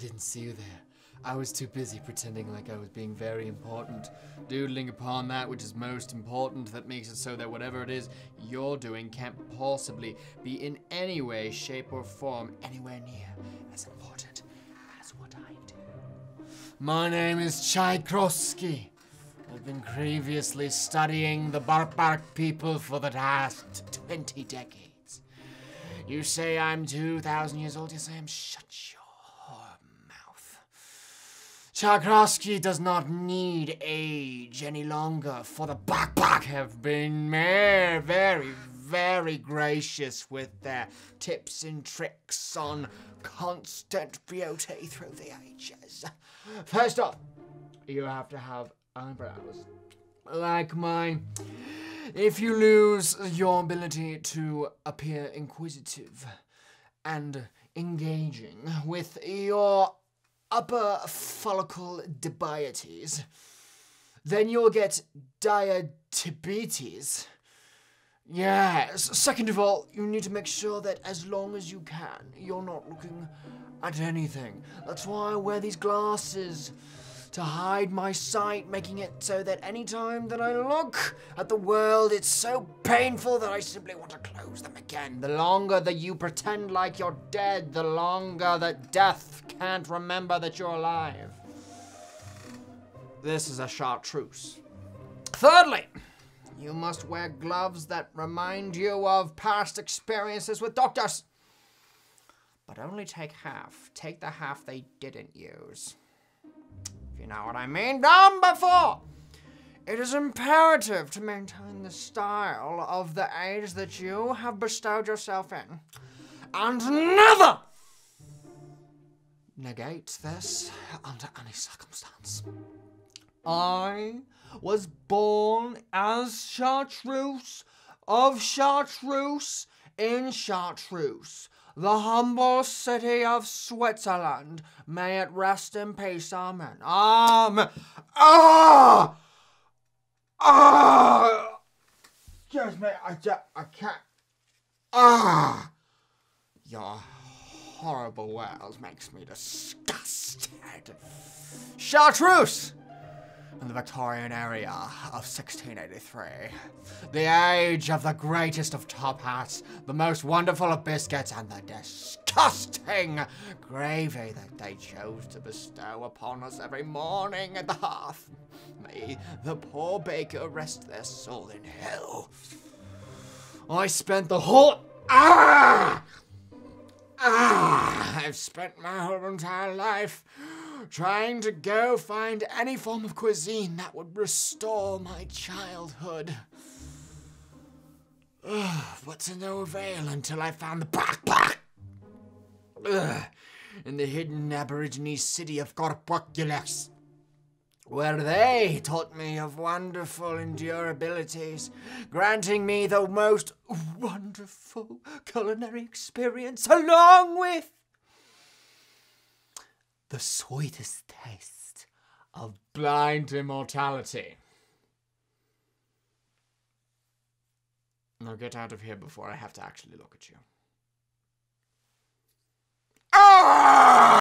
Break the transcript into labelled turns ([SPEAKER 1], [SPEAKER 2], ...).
[SPEAKER 1] didn't see you there. I was too busy pretending like I was being very important, doodling upon that which is most important that makes it so that whatever it is you're doing can't possibly be in any way, shape, or form anywhere near as important as what I do. My name is Tchaikovsky. I've been previously studying the barbaric people for the last 20 decades. You say I'm 2,000 years old? Yes, I am. Shut your. Tchaikovsky does not need age any longer, for the Bak have been very, very gracious with their tips and tricks on constant beauty through the ages. First off, you have to have eyebrows like mine. If you lose your ability to appear inquisitive and engaging with your upper follicle diabetes, then you'll get diabetes. Yes. Second of all, you need to make sure that as long as you can, you're not looking at anything. That's why I wear these glasses to hide my sight, making it so that any time that I look at the world, it's so painful that I simply want to close them again. The longer that you pretend like you're dead, the longer that death can't remember that you're alive. This is a chartreuse. Thirdly, you must wear gloves that remind you of past experiences with doctors. But only take half. Take the half they didn't use you know what I mean. Number four, it is imperative to maintain the style of the age that you have bestowed yourself in, and never negate this under any circumstance. I was born as Chartreuse of Chartreuse in Chartreuse the humble city of Switzerland. May it rest in peace. Amen. Amen. Ah! Ah! Excuse me, I, just, I can't. Ah! Your horrible world makes me disgusted. Chartreuse! In the Victorian era of 1683. The age of the greatest of top hats, the most wonderful of biscuits, and the disgusting gravy that they chose to bestow upon us every morning at the hearth. May the poor baker rest their soul in hell. I spent the whole. Ah! Ah! I've spent my whole entire life trying to go find any form of cuisine that would restore my childhood. Ugh, but to no avail until I found the backpack Ugh, in the hidden Aborigine city of Corpusculus, where they taught me of wonderful endurabilities, granting me the most wonderful culinary experience along with the sweetest taste of blind immortality. Now get out of here before I have to actually look at you.